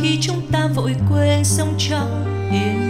khi chúng ta vội quên sống trong yên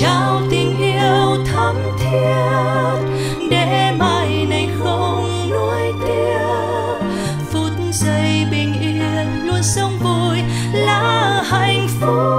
trao tình yêu thắm thiết để mai này không nuối tiếc. Phút giây bình yên luôn sống vui là hạnh phúc.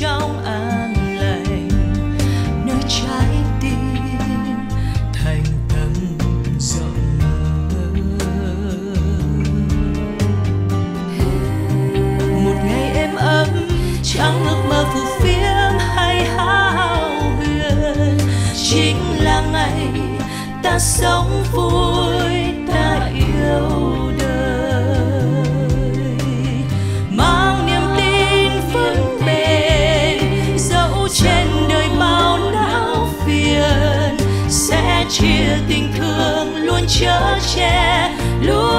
Trong an lành, nơi trái tim thành tâm rộng mở một ngày êm ấm chẳng ước mơ phù phiếm hay hao huyền, chính là ngày ta sống vui. Tình thương luôn chở che luôn